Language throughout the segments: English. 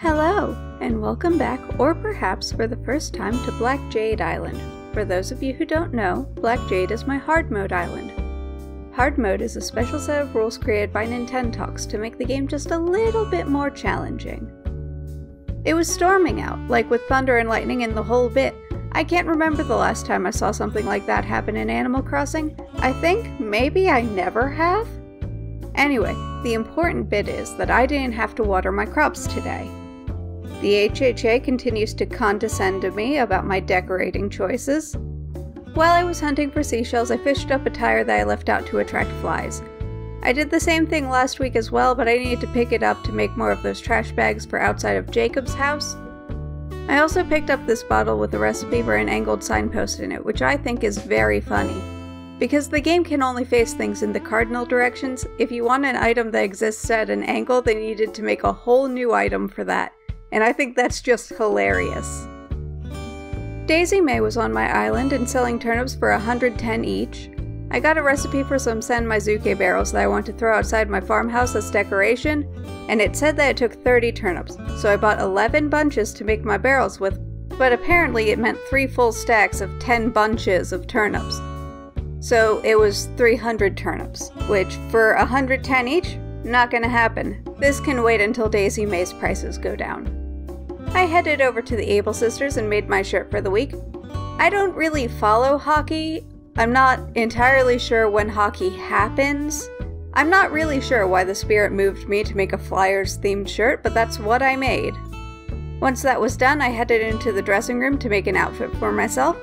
Hello, and welcome back, or perhaps for the first time, to Black Jade Island. For those of you who don't know, Black Jade is my hard mode island. Hard mode is a special set of rules created by Nintendox to make the game just a little bit more challenging. It was storming out, like with thunder and lightning and the whole bit. I can't remember the last time I saw something like that happen in Animal Crossing. I think maybe I never have? Anyway, the important bit is that I didn't have to water my crops today. The HHA continues to condescend to me about my decorating choices. While I was hunting for seashells, I fished up a tire that I left out to attract flies. I did the same thing last week as well, but I needed to pick it up to make more of those trash bags for outside of Jacob's house. I also picked up this bottle with a recipe for an angled signpost in it, which I think is very funny. Because the game can only face things in the cardinal directions, if you want an item that exists at an angle, they needed to make a whole new item for that and I think that's just hilarious. Daisy Mae was on my island and selling turnips for 110 each. I got a recipe for some Sen Maizuke barrels that I want to throw outside my farmhouse as decoration, and it said that it took 30 turnips, so I bought 11 bunches to make my barrels with, but apparently it meant 3 full stacks of 10 bunches of turnips. So it was 300 turnips, which for 110 each, not gonna happen. This can wait until Daisy Mae's prices go down. I headed over to the Able Sisters and made my shirt for the week. I don't really follow hockey. I'm not entirely sure when hockey happens. I'm not really sure why the spirit moved me to make a Flyers themed shirt, but that's what I made. Once that was done, I headed into the dressing room to make an outfit for myself.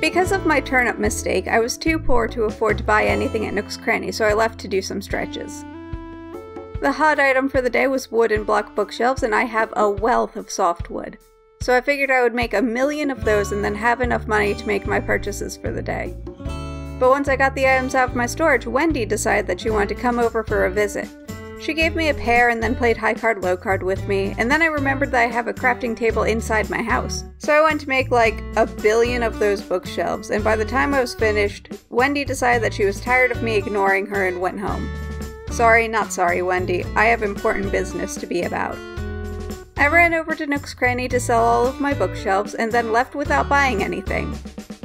Because of my turnip mistake, I was too poor to afford to buy anything at Nook's Cranny, so I left to do some stretches. The hot item for the day was wood and block bookshelves, and I have a wealth of softwood. So I figured I would make a million of those and then have enough money to make my purchases for the day. But once I got the items out of my storage, Wendy decided that she wanted to come over for a visit. She gave me a pair and then played high card low card with me, and then I remembered that I have a crafting table inside my house. So I went to make like a billion of those bookshelves, and by the time I was finished, Wendy decided that she was tired of me ignoring her and went home. Sorry, not sorry, Wendy. I have important business to be about. I ran over to Nook's Cranny to sell all of my bookshelves and then left without buying anything.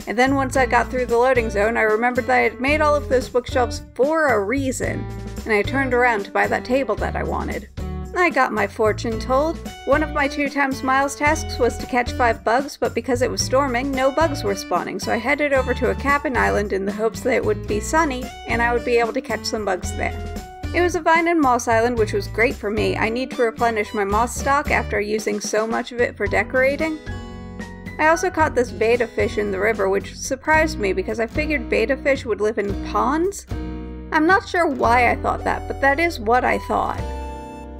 And then once I got through the loading zone, I remembered that I had made all of those bookshelves for a reason, and I turned around to buy that table that I wanted. I got my fortune told. One of my two times miles tasks was to catch five bugs, but because it was storming, no bugs were spawning, so I headed over to a Kapp'n island in the hopes that it would be sunny and I would be able to catch some bugs there. It was a vine and moss island, which was great for me. I need to replenish my moss stock after using so much of it for decorating. I also caught this betta fish in the river, which surprised me because I figured betta fish would live in ponds. I'm not sure why I thought that, but that is what I thought.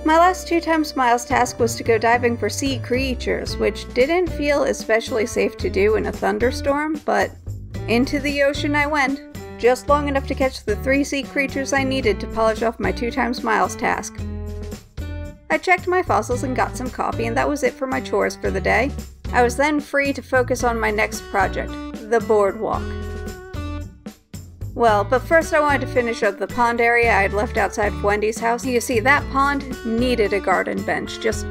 My last two times miles task was to go diving for sea creatures, which didn't feel especially safe to do in a thunderstorm, but into the ocean I went just long enough to catch the three sea creatures I needed to polish off my two times miles task. I checked my fossils and got some coffee, and that was it for my chores for the day. I was then free to focus on my next project, the boardwalk. Well, but first I wanted to finish up the pond area I had left outside Wendy's house. You see, that pond needed a garden bench, just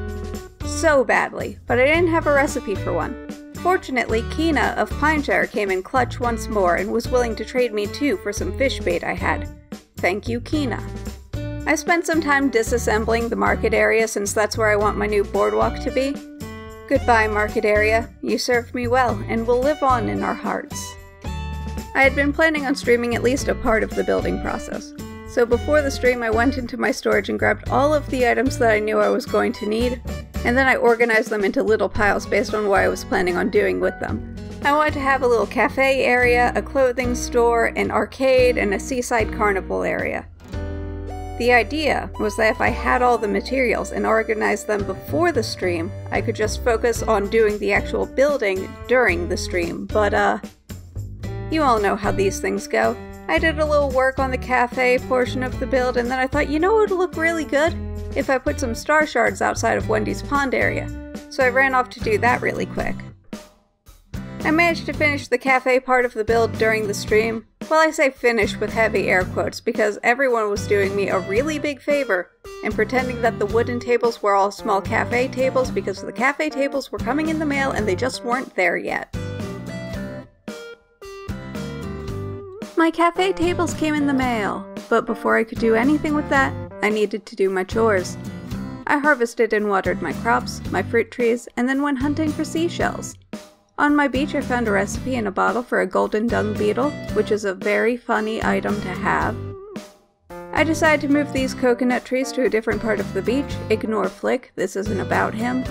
so badly, but I didn't have a recipe for one. Fortunately, Kina of Pineshire came in clutch once more and was willing to trade me two for some fish bait I had. Thank you, Kina. I spent some time disassembling the market area since that's where I want my new boardwalk to be. Goodbye, market area. You served me well and will live on in our hearts. I had been planning on streaming at least a part of the building process. So before the stream, I went into my storage and grabbed all of the items that I knew I was going to need, and then I organized them into little piles based on what I was planning on doing with them. I wanted to have a little cafe area, a clothing store, an arcade, and a seaside carnival area. The idea was that if I had all the materials and organized them before the stream, I could just focus on doing the actual building during the stream, but uh, you all know how these things go. I did a little work on the cafe portion of the build, and then I thought, you know what would look really good? If I put some star shards outside of Wendy's pond area, so I ran off to do that really quick. I managed to finish the cafe part of the build during the stream. Well, I say finish with heavy air quotes because everyone was doing me a really big favor and pretending that the wooden tables were all small cafe tables because the cafe tables were coming in the mail and they just weren't there yet. My cafe tables came in the mail, but before I could do anything with that, I needed to do my chores. I harvested and watered my crops, my fruit trees, and then went hunting for seashells. On my beach, I found a recipe in a bottle for a golden dung beetle, which is a very funny item to have. I decided to move these coconut trees to a different part of the beach. Ignore Flick, this isn't about him.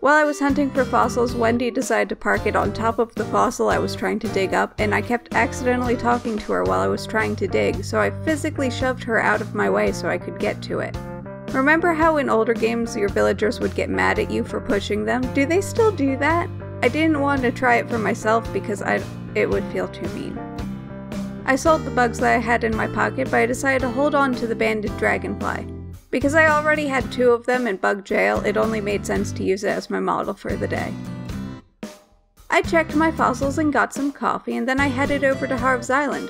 While I was hunting for fossils, Wendy decided to park it on top of the fossil I was trying to dig up, and I kept accidentally talking to her while I was trying to dig, so I physically shoved her out of my way so I could get to it. Remember how in older games your villagers would get mad at you for pushing them? Do they still do that? I didn't want to try it for myself because I it would feel too mean. I sold the bugs that I had in my pocket, but I decided to hold on to the banded dragonfly. Because I already had two of them in Bug Jail, it only made sense to use it as my model for the day. I checked my fossils and got some coffee, and then I headed over to Harv's Island.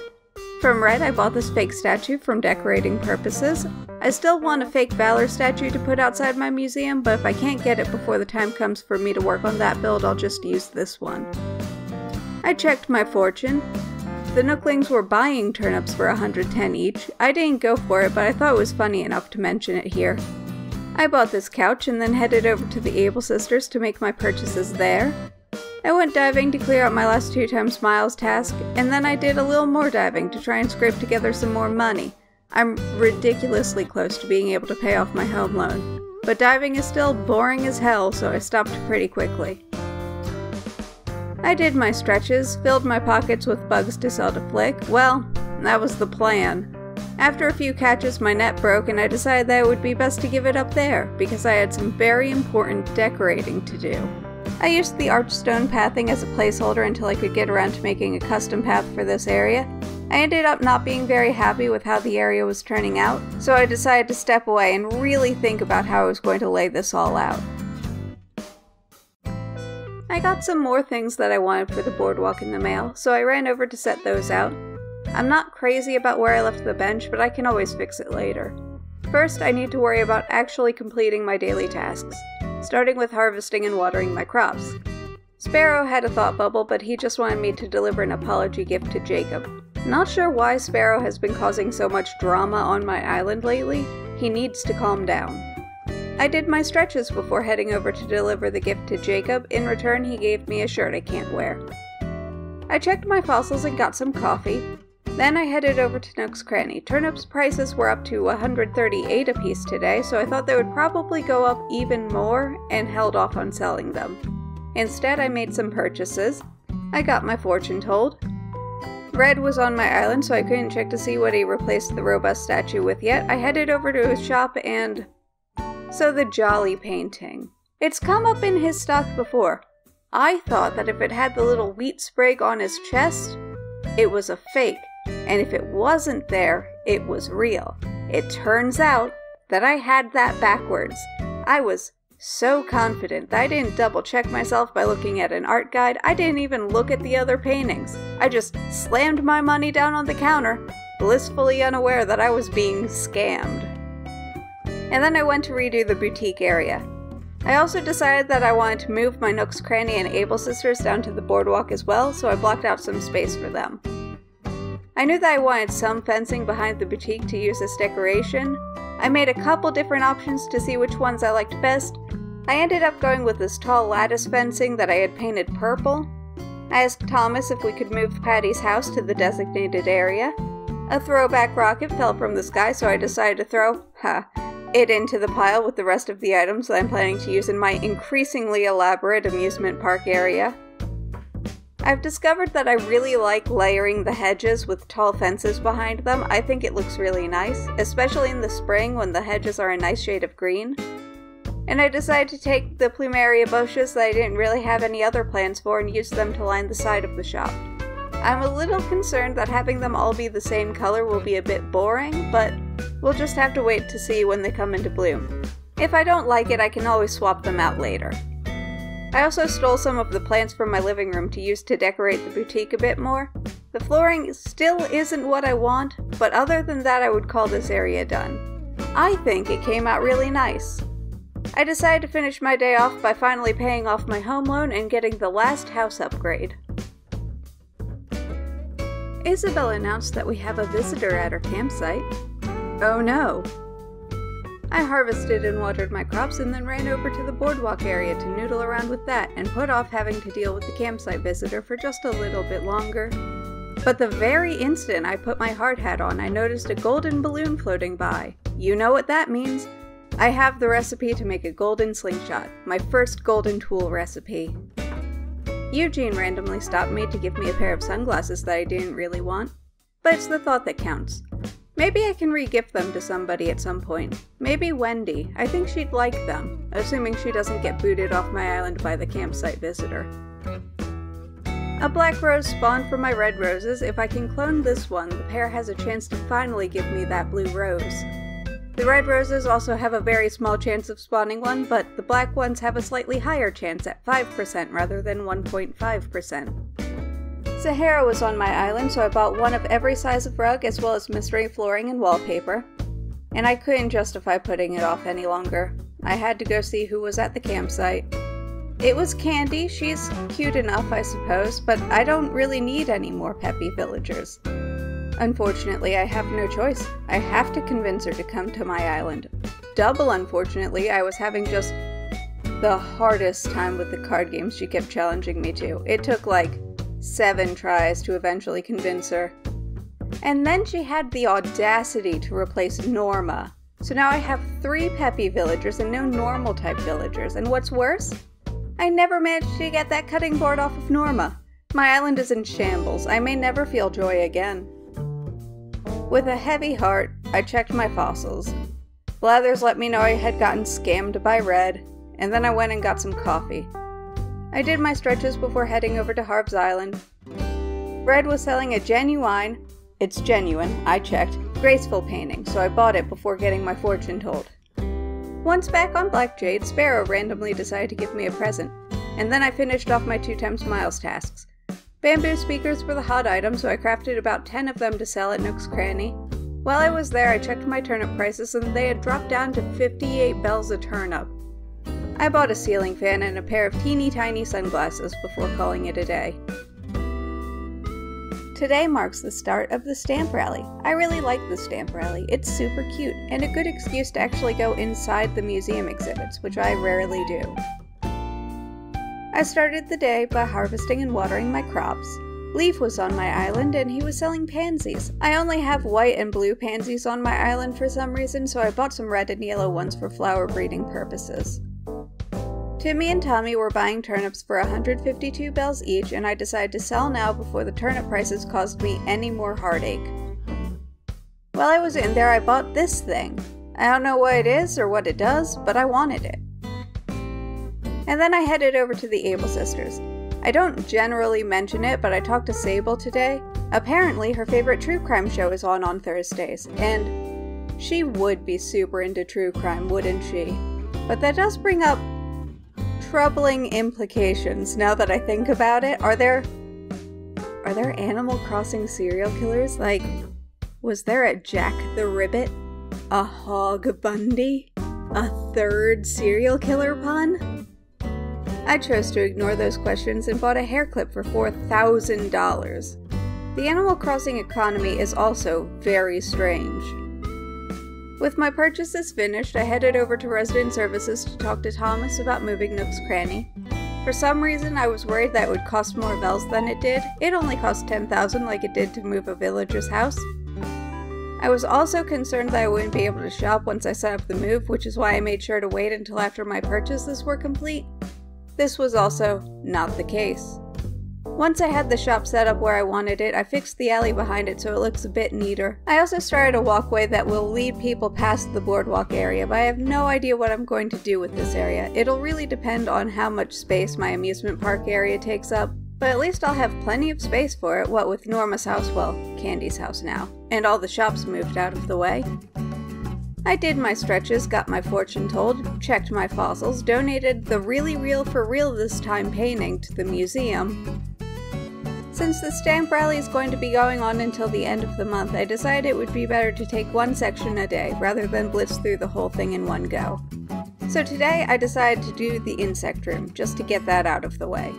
From Red, I bought this fake statue from decorating purposes. I still want a fake Valor statue to put outside my museum, but if I can't get it before the time comes for me to work on that build, I'll just use this one. I checked my fortune. The Nooklings were buying turnips for 110 each. I didn't go for it, but I thought it was funny enough to mention it here. I bought this couch and then headed over to the Able Sisters to make my purchases there. I went diving to clear out my last two times miles task, and then I did a little more diving to try and scrape together some more money. I'm ridiculously close to being able to pay off my home loan, but diving is still boring as hell, so I stopped pretty quickly. I did my stretches, filled my pockets with bugs to sell to Flick. Well, that was the plan. After a few catches, my net broke, and I decided that it would be best to give it up there, because I had some very important decorating to do. I used the archstone pathing as a placeholder until I could get around to making a custom path for this area. I ended up not being very happy with how the area was turning out, so I decided to step away and really think about how I was going to lay this all out. I got some more things that I wanted for the boardwalk in the mail, so I ran over to set those out. I'm not crazy about where I left the bench, but I can always fix it later. First, I need to worry about actually completing my daily tasks starting with harvesting and watering my crops. Sparrow had a thought bubble, but he just wanted me to deliver an apology gift to Jacob. Not sure why Sparrow has been causing so much drama on my island lately. He needs to calm down. I did my stretches before heading over to deliver the gift to Jacob. In return, he gave me a shirt I can't wear. I checked my fossils and got some coffee. Then I headed over to Nook's Cranny. Turnips prices were up to 138 apiece today, so I thought they would probably go up even more and held off on selling them. Instead, I made some purchases. I got my fortune told. Red was on my island, so I couldn't check to see what he replaced the robust statue with yet. I headed over to his shop and. So the Jolly painting. It's come up in his stock before. I thought that if it had the little wheat sprig on his chest, it was a fake. And if it wasn't there, it was real. It turns out that I had that backwards. I was so confident that I didn't double check myself by looking at an art guide. I didn't even look at the other paintings. I just slammed my money down on the counter, blissfully unaware that I was being scammed. And then I went to redo the boutique area. I also decided that I wanted to move my Nook's Cranny and Able Sisters down to the boardwalk as well, so I blocked out some space for them. I knew that I wanted some fencing behind the boutique to use as decoration. I made a couple different options to see which ones I liked best. I ended up going with this tall lattice fencing that I had painted purple. I asked Thomas if we could move Patty's house to the designated area. A throwback rocket fell from the sky, so I decided to throw, ha, it into the pile with the rest of the items that I'm planning to use in my increasingly elaborate amusement park area. I've discovered that I really like layering the hedges with tall fences behind them. I think it looks really nice, especially in the spring when the hedges are a nice shade of green. And I decided to take the plumeria bushes that I didn't really have any other plans for and use them to line the side of the shop. I'm a little concerned that having them all be the same color will be a bit boring, but we'll just have to wait to see when they come into bloom. If I don't like it, I can always swap them out later. I also stole some of the plants from my living room to use to decorate the boutique a bit more. The flooring still isn't what I want, but other than that, I would call this area done. I think it came out really nice. I decided to finish my day off by finally paying off my home loan and getting the last house upgrade. Isabelle announced that we have a visitor at our campsite. Oh no! I harvested and watered my crops and then ran over to the boardwalk area to noodle around with that and put off having to deal with the campsite visitor for just a little bit longer. But the very instant I put my hard hat on, I noticed a golden balloon floating by. You know what that means. I have the recipe to make a golden slingshot, my first golden tool recipe. Eugene randomly stopped me to give me a pair of sunglasses that I didn't really want. But it's the thought that counts. Maybe I can re-gift them to somebody at some point. Maybe Wendy. I think she'd like them, assuming she doesn't get booted off my island by the campsite visitor. A black rose spawned from my red roses. If I can clone this one, the pair has a chance to finally give me that blue rose. The red roses also have a very small chance of spawning one, but the black ones have a slightly higher chance at 5% rather than 1.5%. Sahara was on my island, so I bought one of every size of rug as well as mystery flooring and wallpaper. And I couldn't justify putting it off any longer. I had to go see who was at the campsite. It was Candy, she's cute enough I suppose, but I don't really need any more peppy villagers. Unfortunately, I have no choice. I have to convince her to come to my island. Double unfortunately, I was having just the hardest time with the card games she kept challenging me to. It took like seven tries to eventually convince her. And then she had the audacity to replace Norma. So now I have three peppy villagers and no normal type villagers. And what's worse? I never managed to get that cutting board off of Norma. My island is in shambles. I may never feel joy again. With a heavy heart, I checked my fossils. Blathers let me know I had gotten scammed by Red, and then I went and got some coffee. I did my stretches before heading over to Harv's Island. Red was selling a genuine, it's genuine, I checked, graceful painting, so I bought it before getting my fortune told. Once back on Black Jade, Sparrow randomly decided to give me a present, and then I finished off my two times miles tasks. Bamboo speakers were the hot item, so I crafted about 10 of them to sell at Nook's Cranny. While I was there, I checked my turnip prices and they had dropped down to 58 bells a turnip. I bought a ceiling fan and a pair of teeny tiny sunglasses before calling it a day. Today marks the start of the stamp rally. I really like the stamp rally. It's super cute and a good excuse to actually go inside the museum exhibits, which I rarely do. I started the day by harvesting and watering my crops. Leif was on my island and he was selling pansies. I only have white and blue pansies on my island for some reason, so I bought some red and yellow ones for flower breeding purposes. Timmy and Tommy were buying turnips for 152 bells each, and I decided to sell now before the turnip prices caused me any more heartache. While I was in there, I bought this thing. I don't know what it is or what it does, but I wanted it and then I headed over to the Able sisters. I don't generally mention it, but I talked to Sable today. Apparently, her favorite true crime show is on on Thursdays, and she would be super into true crime, wouldn't she? But that does bring up troubling implications now that I think about it. Are there are there Animal Crossing serial killers? Like was there a Jack the Ribbit? A Hog Bundy? A third serial killer pun? I chose to ignore those questions and bought a hair clip for $4,000. The Animal Crossing economy is also very strange. With my purchases finished, I headed over to Resident Services to talk to Thomas about moving Nook's Cranny. For some reason, I was worried that it would cost more bells than it did. It only cost 10,000 like it did to move a villager's house. I was also concerned that I wouldn't be able to shop once I set up the move, which is why I made sure to wait until after my purchases were complete. This was also not the case. Once I had the shop set up where I wanted it, I fixed the alley behind it so it looks a bit neater. I also started a walkway that will lead people past the boardwalk area, but I have no idea what I'm going to do with this area. It'll really depend on how much space my amusement park area takes up, but at least I'll have plenty of space for it, what with Norma's house, well, Candy's house now, and all the shops moved out of the way. I did my stretches, got my fortune told, checked my fossils, donated the really real for real this time painting to the museum. Since the stamp rally is going to be going on until the end of the month, I decided it would be better to take one section a day rather than blitz through the whole thing in one go. So today I decided to do the insect room, just to get that out of the way.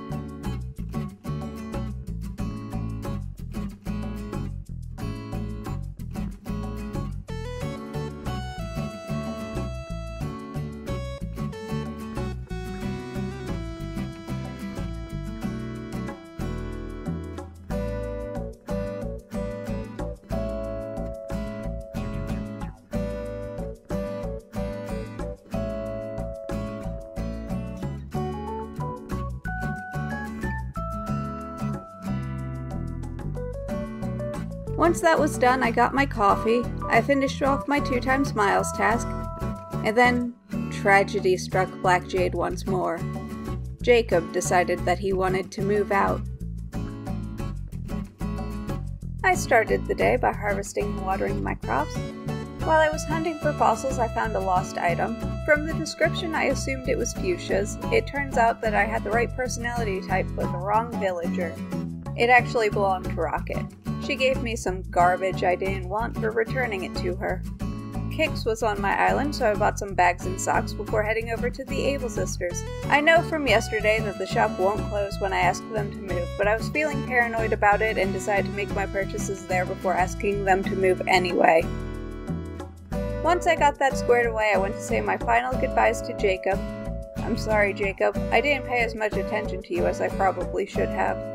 Once that was done, I got my coffee, I finished off my two times miles task, and then tragedy struck Black Jade once more. Jacob decided that he wanted to move out. I started the day by harvesting and watering my crops. While I was hunting for fossils, I found a lost item. From the description, I assumed it was Fuchsia's. It turns out that I had the right personality type but the wrong villager. It actually belonged to Rocket. She gave me some garbage I didn't want for returning it to her. Kicks was on my island, so I bought some bags and socks before heading over to the Able Sisters. I know from yesterday that the shop won't close when I ask them to move, but I was feeling paranoid about it and decided to make my purchases there before asking them to move anyway. Once I got that squared away, I went to say my final goodbyes to Jacob. I'm sorry, Jacob. I didn't pay as much attention to you as I probably should have.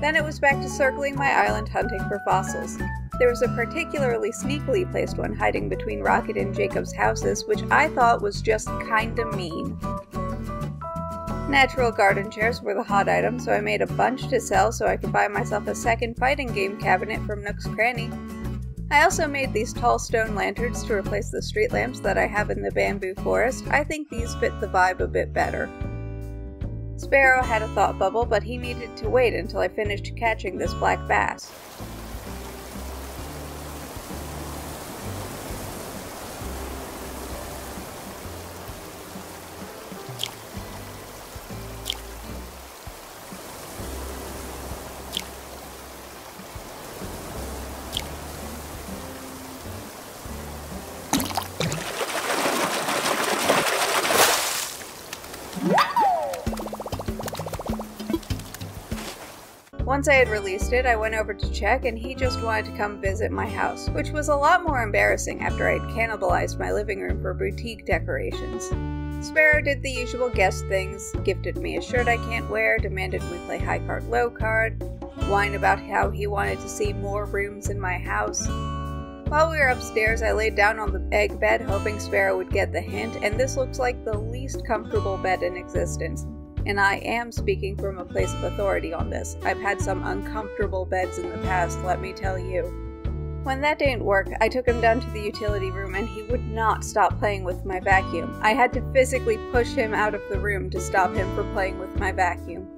Then it was back to circling my island hunting for fossils. There was a particularly sneakily placed one hiding between Rocket and Jacob's houses, which I thought was just kinda mean. Natural garden chairs were the hot item, so I made a bunch to sell so I could buy myself a second fighting game cabinet from Nook's Cranny. I also made these tall stone lanterns to replace the street lamps that I have in the bamboo forest. I think these fit the vibe a bit better. Sparrow had a thought bubble, but he needed to wait until I finished catching this black bass. Once I had released it, I went over to check and he just wanted to come visit my house, which was a lot more embarrassing after I'd cannibalized my living room for boutique decorations. Sparrow did the usual guest things, gifted me a shirt I can't wear, demanded we play high card low card, whined about how he wanted to see more rooms in my house. While we were upstairs, I laid down on the egg bed hoping Sparrow would get the hint, and this looks like the least comfortable bed in existence and I am speaking from a place of authority on this. I've had some uncomfortable beds in the past, let me tell you. When that didn't work, I took him down to the utility room and he would not stop playing with my vacuum. I had to physically push him out of the room to stop him from playing with my vacuum.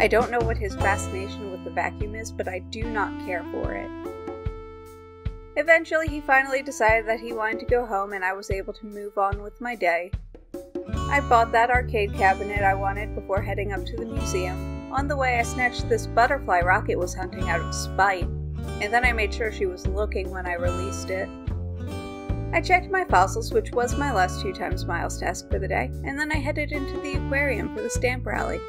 I don't know what his fascination with the vacuum is, but I do not care for it. Eventually, he finally decided that he wanted to go home and I was able to move on with my day. I bought that arcade cabinet I wanted before heading up to the museum. On the way, I snatched this butterfly Rocket was hunting out of spite, and then I made sure she was looking when I released it. I checked my fossils, which was my last two times miles task for the day, and then I headed into the aquarium for the stamp rally.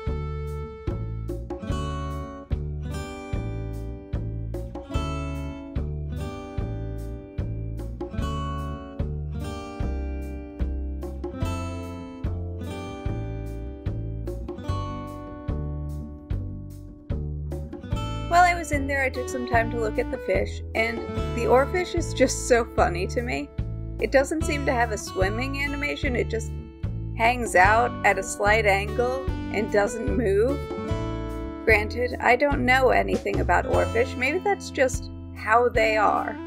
There, I took some time to look at the fish, and the oarfish is just so funny to me. It doesn't seem to have a swimming animation, it just hangs out at a slight angle and doesn't move. Granted, I don't know anything about oarfish, maybe that's just how they are.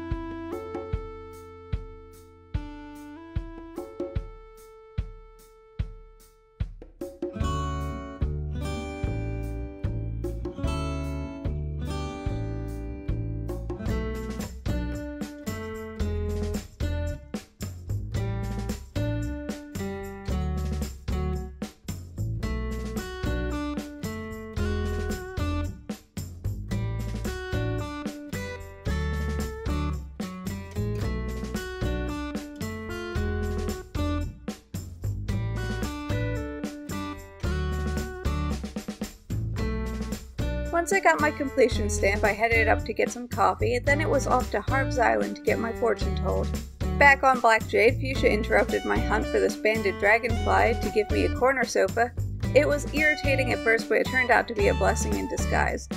Once I got my completion stamp, I headed up to get some coffee, and then it was off to Harv's Island to get my fortune told. Back on Black Jade, Fuchsia interrupted my hunt for this banded dragonfly to give me a corner sofa. It was irritating at first, but it turned out to be a blessing in disguise.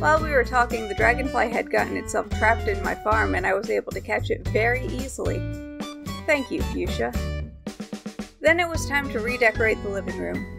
While we were talking, the dragonfly had gotten itself trapped in my farm and I was able to catch it very easily. Thank you, Fuchsia. Then it was time to redecorate the living room.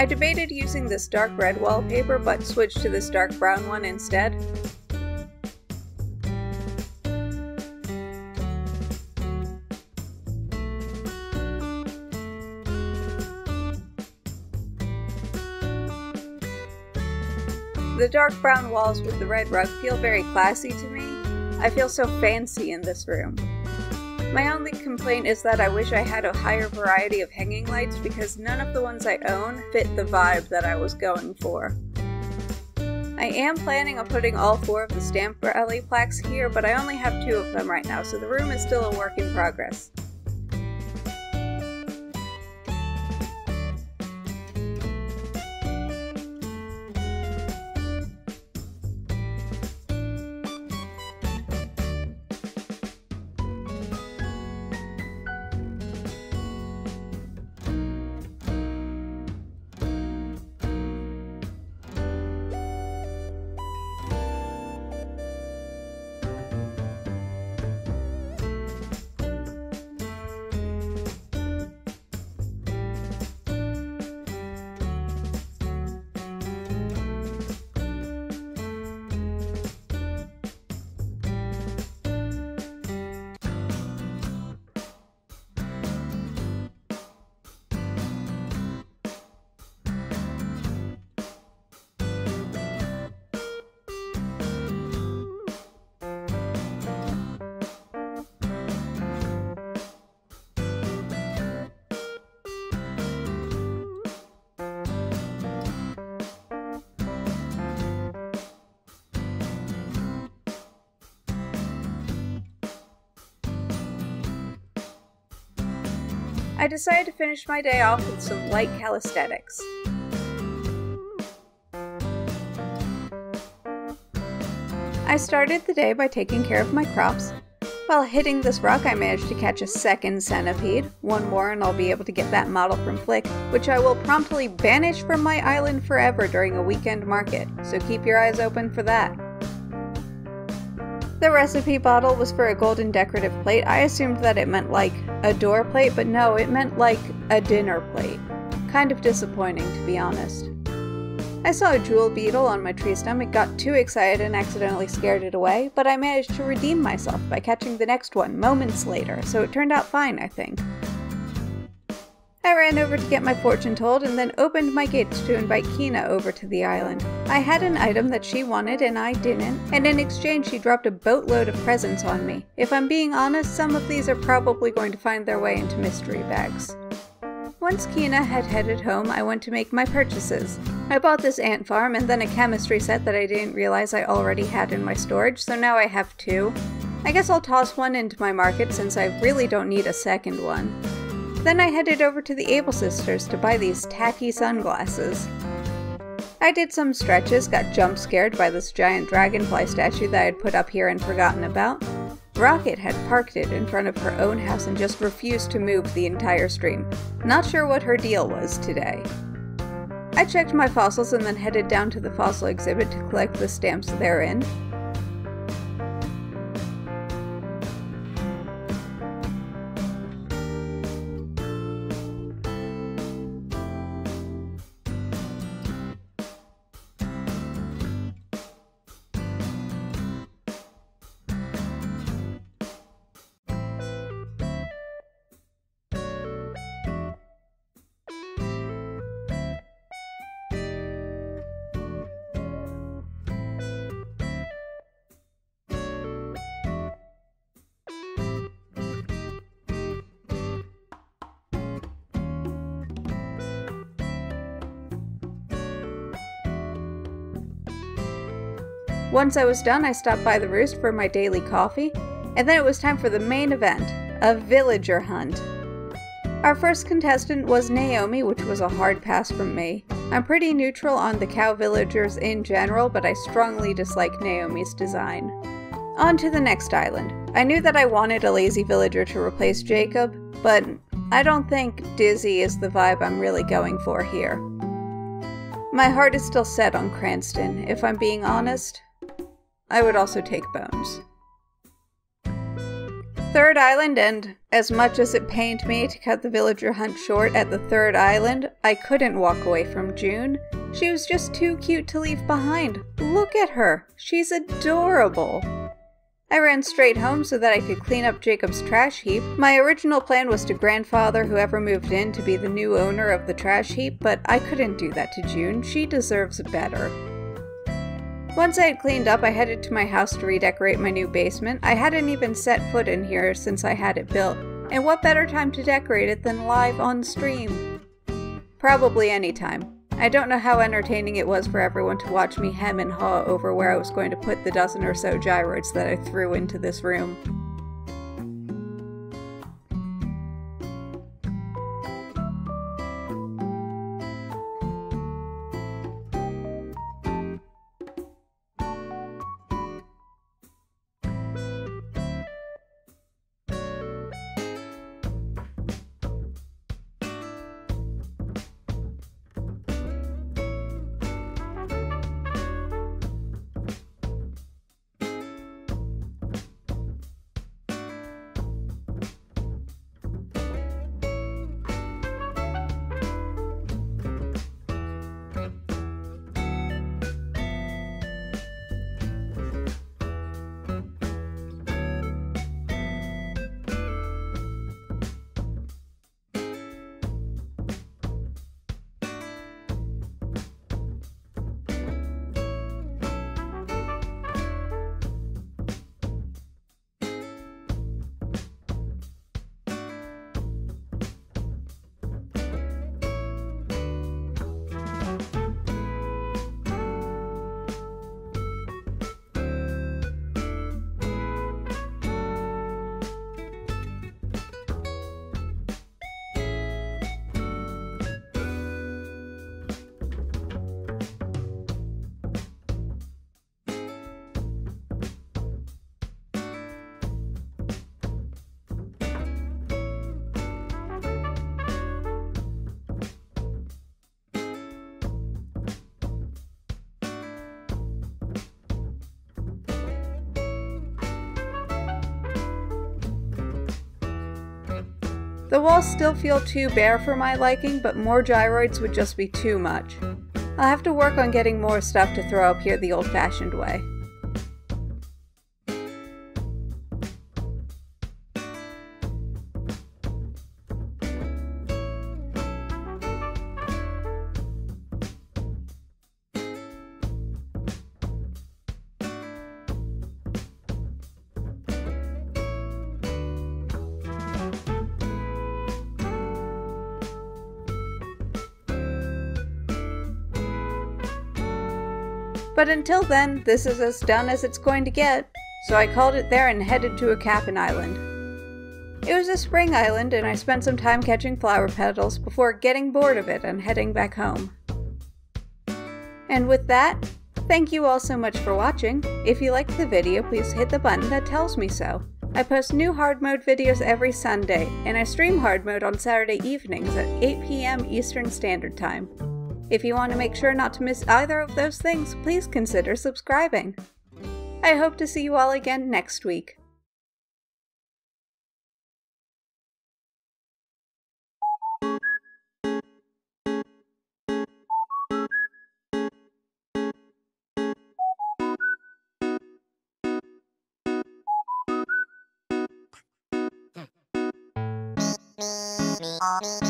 I debated using this dark red wallpaper, but switched to this dark brown one instead. The dark brown walls with the red rug feel very classy to me. I feel so fancy in this room. My only complaint is that I wish I had a higher variety of hanging lights because none of the ones I own fit the vibe that I was going for. I am planning on putting all four of the stamp rally plaques here, but I only have two of them right now, so the room is still a work in progress. I decided to finish my day off with some light calisthenics. I started the day by taking care of my crops. While hitting this rock, I managed to catch a second centipede. One more, and I'll be able to get that model from Flick, which I will promptly banish from my island forever during a weekend market, so keep your eyes open for that. The recipe bottle was for a golden decorative plate. I assumed that it meant like a door plate, but no, it meant like a dinner plate. Kind of disappointing, to be honest. I saw a jewel beetle on my tree stump, got too excited and accidentally scared it away, but I managed to redeem myself by catching the next one moments later, so it turned out fine, I think. I ran over to get my fortune told and then opened my gates to invite Kina over to the island. I had an item that she wanted and I didn't, and in exchange she dropped a boatload of presents on me. If I'm being honest, some of these are probably going to find their way into mystery bags. Once Kina had headed home, I went to make my purchases. I bought this ant farm and then a chemistry set that I didn't realize I already had in my storage, so now I have two. I guess I'll toss one into my market since I really don't need a second one. Then I headed over to the Able Sisters to buy these tacky sunglasses. I did some stretches, got jump scared by this giant dragonfly statue that I had put up here and forgotten about. Rocket had parked it in front of her own house and just refused to move the entire stream. Not sure what her deal was today. I checked my fossils and then headed down to the fossil exhibit to collect the stamps therein. Once I was done, I stopped by the roost for my daily coffee, and then it was time for the main event a villager hunt. Our first contestant was Naomi, which was a hard pass from me. I'm pretty neutral on the cow villagers in general, but I strongly dislike Naomi's design. On to the next island. I knew that I wanted a lazy villager to replace Jacob, but I don't think Dizzy is the vibe I'm really going for here. My heart is still set on Cranston, if I'm being honest. I would also take Bones. Third Island, and as much as it pained me to cut the villager hunt short at the third island, I couldn't walk away from June. She was just too cute to leave behind. Look at her. She's adorable. I ran straight home so that I could clean up Jacob's trash heap. My original plan was to grandfather whoever moved in to be the new owner of the trash heap, but I couldn't do that to June. She deserves better. Once I had cleaned up, I headed to my house to redecorate my new basement. I hadn't even set foot in here since I had it built, and what better time to decorate it than live on stream? Probably any time. I don't know how entertaining it was for everyone to watch me hem and haw over where I was going to put the dozen or so gyroids that I threw into this room. The walls still feel too bare for my liking, but more gyroids would just be too much. I'll have to work on getting more stuff to throw up here the old-fashioned way. But until then, this is as done as it's going to get, so I called it there and headed to a Kapp'n Island. It was a spring island, and I spent some time catching flower petals before getting bored of it and heading back home. And with that, thank you all so much for watching. If you liked the video, please hit the button that tells me so. I post new hard mode videos every Sunday, and I stream hard mode on Saturday evenings at 8 p.m. Eastern Standard Time. If you want to make sure not to miss either of those things, please consider subscribing. I hope to see you all again next week. me, me, me, me.